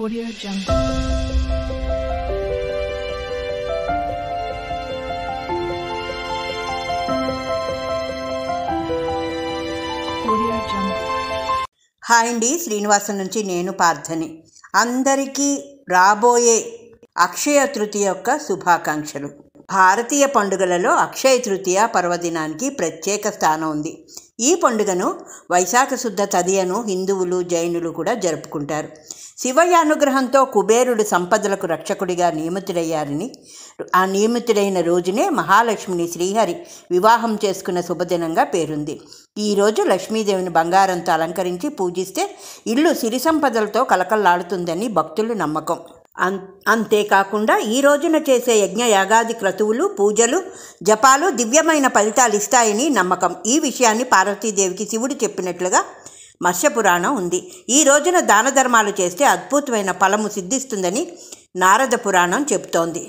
Audio Jungle. Hi అండి శ్రీనివాసం నుంచి నేను పార్థని. అందరికీ రాబోయే అక్షయ తృతీయ యొక్క శుభాకాంక్షలు. భారతీయ పండుగలలో అక్షయ తృతీయ పర్వదినానికి ప్రత్యేక స్థానం ఉంది. ఈ పండుగను వైశాఖ శుద్ధ తదియను హిందువులు జైనులు కూడా జరుపుకుంటారు. శివయ్య అనుగ్రహంతో కుబేరుడు సంపదలకు రక్షకుడిగా నియమితుడయ్యారని ఆ నియమితుడైన రోజునే మహాలక్ష్మిని శ్రీహరి వివాహం చేసుకున్న శుభదినంగా పేరుంది. ఈ రోజు లక్ష్మీదేవిని బంగారంతో అలంకరించి పూజిస్తే ఇల్లు సిరి సంపదలతో కలకల్లాడుతుందని భక్తులు నమ్మకం. అన్ అంతేకాకుండా ఈ రోజున చేసే యజ్ఞ యాగాది క్రతువులు పూజలు జపాలు దివ్యమైన ఫలితాలు ఇస్తాయని నమ్మకం. ఈ విషయాన్ని పార్వతీదేవికి శివుడు చెప్పినట్లుగా మత్స్యపురాణం ఉంది. ఈ రోజున దాన ధర్మాలు చేస్తే అద్భుతమైన ఫలము సిద్ధిస్తుందని నారద పురాణం చెబుతోంది.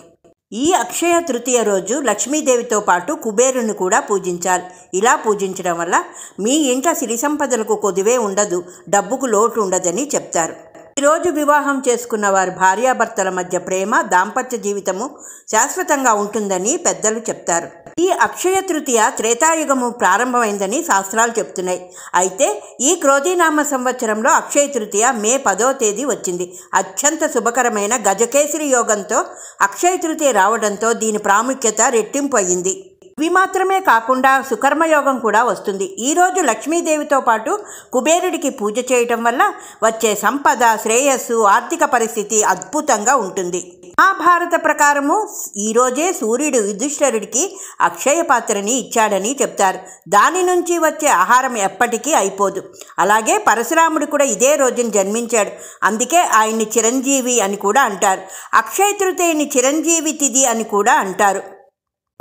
ఈ అక్షయ తృతీయ రోజు లక్ష్మీదేవితో పాటు కుబేరుని కూడా పూజించాలి. ఇలా పూజించడం వల్ల మీ ఇంట సిరి సంపదలకు కొదివే ఉండదు డబ్బుకు లోటు ఉండదని చెప్తారు. ఈరోజు వివాహం చేసుకున్న వారి భార్యాభర్తల మధ్య ప్రేమ దాంపత్య జీవితము శాశ్వతంగా ఉంటుందని పెద్దలు చెప్తారు. ఈ అక్షయ తృతీయ త్రేతాయుగము ప్రారంభమైందని శాస్త్రాలు చెప్తున్నాయి అయితే ఈ క్రోధీనామ సంవత్సరంలో అక్షయ తృతీయ మే పదో తేదీ వచ్చింది. అత్యంత శుభకరమైన గజకేసరి యోగంతో అక్షయ తృతీయ రావడంతో దీని ప్రాముఖ్యత రెట్టింపు అయింది ఇవి మాత్రమే కాకుండా సుకర్మయోగం కూడా వస్తుంది. ఈరోజు లక్ష్మీదేవితో పాటు కుబేరుడికి పూజ చేయటం వల్ల వచ్చే సంపద శ్రేయస్సు ఆర్థిక పరిస్థితి అద్భుతంగా ఉంటుంది. మహాభారత ప్రకారము ఈరోజే సూర్యుడు యుధిష్ఠరుడికి అక్షయ పాత్రని ఇచ్చాడని చెప్తారు. దాని నుంచి వచ్చే ఆహారం ఎప్పటికీ అయిపోదు. అలాగే పరశురాముడు కూడా ఇదే రోజున జన్మించాడు. అందుకే ఆయన్ని చిరంజీవి అని కూడా అంటారు. అక్షయ తృతీయని చిరంజీవి తిది అని కూడా అంటారు.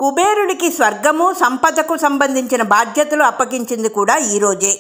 కుబేరుడికి స్వర్గము సంపదకు సంబంధించిన బాధ్యతలు అప్పగించింది కూడా ఈరోజే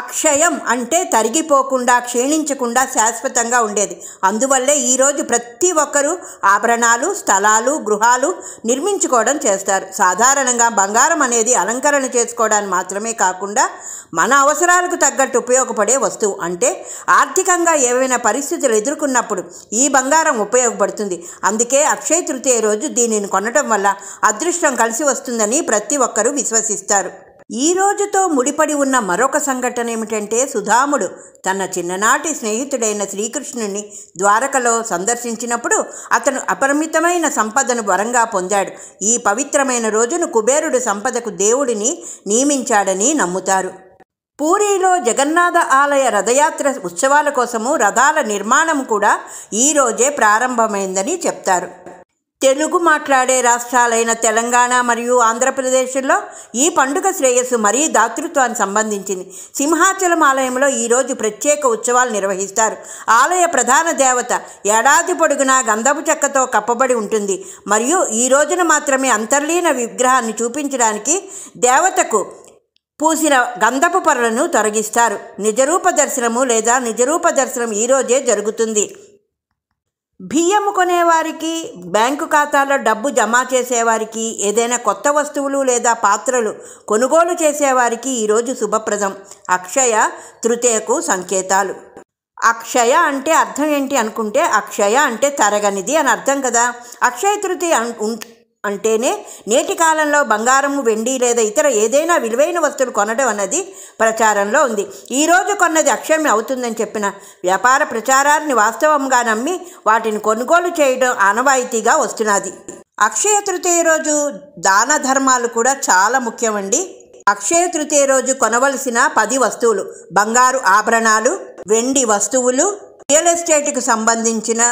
అక్షయం అంటే తరిగిపోకుండా క్షీణించకుండా శాశ్వతంగా ఉండేది. అందువల్లే ఈరోజు ప్రతి ఒక్కరూ ఆభరణాలు స్థలాలు గృహాలు నిర్మించుకోవడం చేస్తారు. సాధారణంగా బంగారం అనేది అలంకరణ చేసుకోవడానికి మాత్రమే కాకుండా మన అవసరాలకు తగ్గట్టు ఉపయోగపడే వస్తువు. అంటే ఆర్థికంగా ఏవైనా పరిస్థితులు ఎదుర్కొన్నప్పుడు ఈ బంగారం ఉపయోగపడుతుంది. అందుకే అక్షయ తృతీయ రోజు దీనిని కొనడం వల్ల అదృష్టం కలిసి వస్తుందని ప్రతి ఒక్కరూ విశ్వసిస్తారు. ఈ రోజుతో ముడిపడి ఉన్న మరొక సంఘటన ఏమిటంటే సుధాముడు తన చిన్ననాటి స్నేహితుడైన శ్రీకృష్ణుని ద్వారకలో సందర్శించినప్పుడు అతను అపరిమితమైన సంపదను వరంగా పొందాడు. ఈ పవిత్రమైన రోజును కుబేరుడు సంపదకు దేవుడిని నియమించాడని నమ్ముతారు. పూరిలో జగన్నాథ ఆలయ రథయాత్ర ఉత్సవాల కోసము రథాల నిర్మాణం కూడా ఈ రోజే ప్రారంభమైందని చెప్తారు. తెలుగు మాట్లాడే రాష్ట్రాలైన తెలంగాణ మరియు ఆంధ్రప్రదేశ్లో ఈ పండుగ శ్రేయస్సు మరీ దాతృత్వానికి సంబంధించింది. సింహాచలం ఆలయంలో ఈరోజు ప్రత్యేక ఉత్సవాలు నిర్వహిస్తారు. ఆలయ ప్రధాన దేవత ఏడాది పొడుగునా గంధపు చెక్కతో కప్పబడి ఉంటుంది. మరియు ఈ రోజున మాత్రమే అంతర్లీన విగ్రహాన్ని చూపించడానికి దేవతకు పూసిన గంధపు పొరలను తొలగిస్తారు. నిజరూప దర్శనము లేదా నిజరూప దర్శనం ఈరోజే జరుగుతుంది. బియ్యం కొనేవారికి బ్యాంకు ఖాతాలో డబ్బు జమ చేసేవారికి ఏదైనా కొత్త వస్తువులు లేదా పాత్రలు కొనుగోలు చేసేవారికి ఈరోజు శుభప్రదం. అక్షయ తృతీయకు సంకేతాలు. అక్షయ అంటే అర్థం ఏంటి అనుకుంటే అక్షయ అంటే తరగనిది అని అర్థం కదా. అక్షయ తృతీయ అన్- ఉం- అంటేనే నేటి కాలంలో బంగారము వెండి లేదా ఇతర ఏదైనా విలువైన వస్తువులు కొనడం అన్నది ప్రచారంలో ఉంది. ఈరోజు కొన్నది అక్షమ్య అవుతుందని చెప్పిన వ్యాపార ప్రచారాన్ని వాస్తవంగా నమ్మి వాటిని కొనుగోలు చేయడం ఆనవాయితీగా వస్తున్నది. అక్షయ తృతీయ రోజు దాన ధర్మాలు కూడా చాలా ముఖ్యమండి. అక్షయ తృతీయ రోజు కొనవలసిన పది వస్తువులు బంగారు ఆభరణాలు వెండి వస్తువులు రియల్ ఎస్టేట్కు సంబంధించిన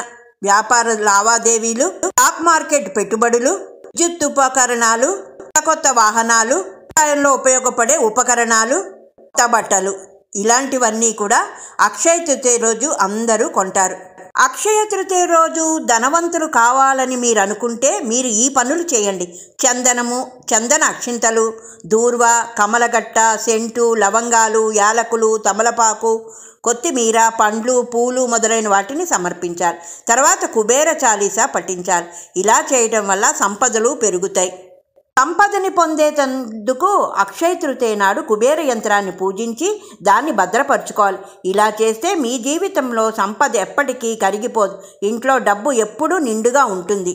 వ్యాపార లావాదేవీలు స్టాక్ మార్కెట్ పెట్టుబడులు విద్యుత్ ఉపకరణాలు కొత్త కొత్త వాహనాలు వ్యవసాయంలో ఉపయోగపడే ఉపకరణాలు కొత్త బట్టలు. ఇలాంటివన్నీ కూడా అక్షయ తృతీయ రోజు అందరూ కొంటారు. అక్షయ తృతీయ రోజు ధనవంతులు కావాలని మీరు అనుకుంటే మీరు ఈ పనులు చేయండి. చందనము చందన అక్షింతలు దూర్వ కమలగట్ట సెంటు లవంగాలు యాలకులు తమలపాకు కొత్తిమీర పండ్లు పూలు మొదలైన వాటిని సమర్పించాలి. తర్వాత కుబేర చాలీసా పఠించాలి. ఇలా చేయడం వల్ల సంపదలు పెరుగుతాయి. సంపదని పొందేటందుకు అక్షయ తృతీయ నాడు కుబేర యంత్రాన్ని పూజించి దాన్ని భద్రపరచుకోవాలి. ఇలా చేస్తే మీ జీవితంలో సంపద ఎప్పటికీ కరిగిపోదు. ఇంట్లో డబ్బు ఎప్పుడూ నిండుగా ఉంటుంది.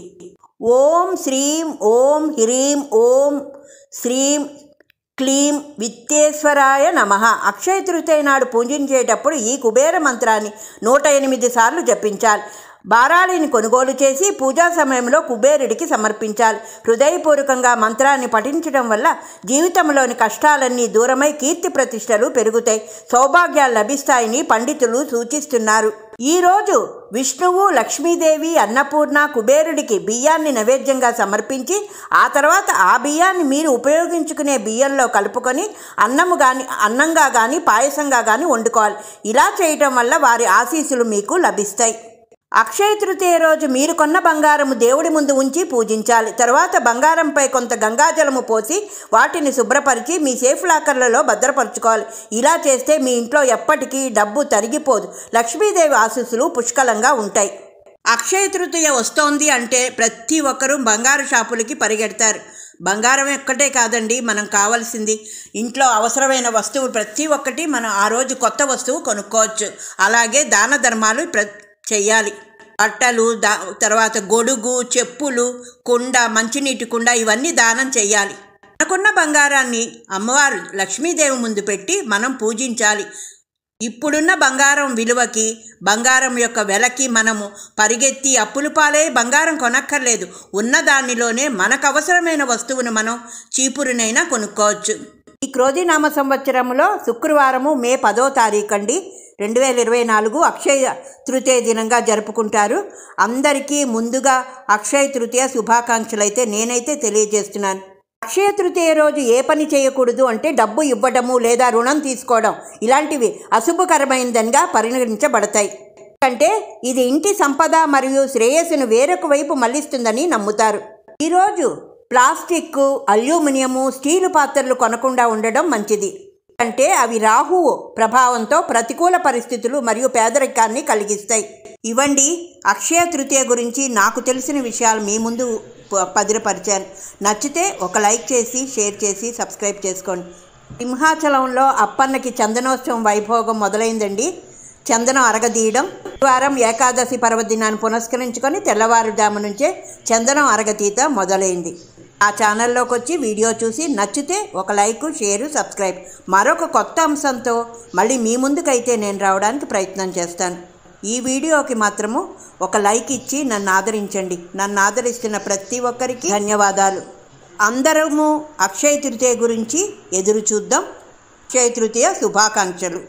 ఓం శ్రీం ఓం హ్రీం ఓం శ్రీం క్లీం విత్తేశ్వరాయ నమ. అక్షయ తృతీయ నాడు పూజించేటప్పుడు ఈ కుబేర మంత్రాన్ని నూట ఎనిమిది సార్లు జపించాలి. బారాళిని కొనుగోలు చేసి పూజా సమయంలో కుబేరుడికి సమర్పించాలి. హృదయపూర్వకంగా మంత్రాన్ని పఠించడం వల్ల జీవితంలోని కష్టాలన్నీ దూరమై కీర్తి ప్రతిష్టలు పెరుగుతాయి. సౌభాగ్యాలు లభిస్తాయని పండితులు సూచిస్తున్నారు. ఈరోజు విష్ణువు లక్ష్మీదేవి అన్నపూర్ణ కుబేరుడికి బియ్యాన్ని నైవేద్యంగా సమర్పించి ఆ తర్వాత ఆ బియ్యాన్ని మీరు ఉపయోగించుకునే బియ్యంలో కలుపుకొని అన్నము కానీ అన్నంగా కానీ పాయసంగా కానీ వండుకోవాలి. ఇలా చేయటం వల్ల వారి ఆశీస్సులు మీకు లభిస్తాయి. అక్షయ తృతీయ రోజు మీరు కొన్న బంగారము దేవుడి ముందు ఉంచి పూజించాలి. తర్వాత బంగారంపై కొంత గంగాజలము పోసి వాటిని శుభ్రపరిచి మీ సేఫ్ లాకర్లలో భద్రపరచుకోవాలి. ఇలా చేస్తే మీ ఇంట్లో ఎప్పటికీ డబ్బు తరిగిపోదు. లక్ష్మీదేవి ఆశీస్సులు పుష్కలంగా ఉంటాయి. అక్షయ తృతీయ వస్తోంది అంటే ప్రతి ఒక్కరూ బంగారు షాపులకి పరిగెడతారు. బంగారం ఒక్కటే కాదండి మనం కావాల్సింది. ఇంట్లో అవసరమైన వస్తువు ప్రతి ఒక్కటి మనం ఆ రోజు కొత్త వస్తువు కొనుక్కోవచ్చు. అలాగే దాన ధర్మాలు ప్ర చెయ్యాలి. బట్టలు దా తర్వాత గొడుగు చెప్పులు కుండ మంచినీటి కుండ ఇవన్నీ దానం చేయాలి మనకున్న బంగారాన్ని అమ్మవారు లక్ష్మీదేవి ముందు పెట్టి మనం పూజించాలి. ఇప్పుడున్న బంగారం విలువకి బంగారం యొక్క వెలకి మనము పరిగెత్తి అప్పులు పాలే బంగారం కొనక్కర్లేదు. ఉన్న దానిలోనే మనకు అవసరమైన వస్తువును మనం చీపురునైనా కొనుక్కోవచ్చు. ఈ క్రోధినామ సంవత్సరంలో శుక్రవారము మే పదో తారీఖు అండి రెండు వేల ఇరవై నాలుగు అక్షయ తృతీయ దినంగా జరుపుకుంటారు. అందరికీ ముందుగా అక్షయ తృతీయ శుభాకాంక్షలు అయితే నేనైతే తెలియజేస్తున్నాను. అక్షయ తృతీయ రోజు ఏ పని చేయకూడదు అంటే డబ్బు ఇవ్వడము లేదా రుణం తీసుకోవడం ఇలాంటివి అశుభకరమైనదనిగా పరిగణించబడతాయి. అంటే ఇది ఇంటి సంపద మరియు శ్రేయస్సును వేరొక వైపు మళ్ళిస్తుందని నమ్ముతారు. ఈరోజు ప్లాస్టిక్ అల్యూమినియము స్టీలు పాత్రలు కొనకుండా ఉండడం మంచిది. అంటే అవి రాహువు ప్రభావంతో ప్రతికూల పరిస్థితులు మరియు పేదరికాన్ని కలిగిస్తాయి. ఇవ్వండి అక్షయ తృతీయ గురించి నాకు తెలిసిన విషయాలు మీ ముందు ప- నచ్చితే ఒక లైక్ చేసి షేర్ చేసి సబ్స్క్రైబ్ చేసుకోండి. సింహాచలంలో అప్పన్నకి చందనోత్సవం వైభోగం మొదలైందండి. చందనం అరగదీయడం వారం ఏకాదశి పర్వదినాన్ని పునస్కరించుకొని తెల్లవారుజాము నుంచే చందనం అరగతీత మొదలైంది. ఆ ఛానల్లోకి వచ్చి వీడియో చూసి నచ్చితే ఒక లైక్ షేరు సబ్స్క్రైబ్. మరొక కొత్త అంశంతో మళ్ళీ మీ ముందుకైతే నేను రావడానికి ప్రయత్నం చేస్తాను. ఈ వీడియోకి మాత్రము ఒక లైక్ ఇచ్చి నన్ను ఆదరించండి. నన్ను ఆదరిస్తున్న ప్రతి ఒక్కరికి ధన్యవాదాలు. అందరము అక్షయ తృతీయ గురించి ఎదురు చూద్దాం. అక్షయ తృతీయ శుభాకాంక్షలు.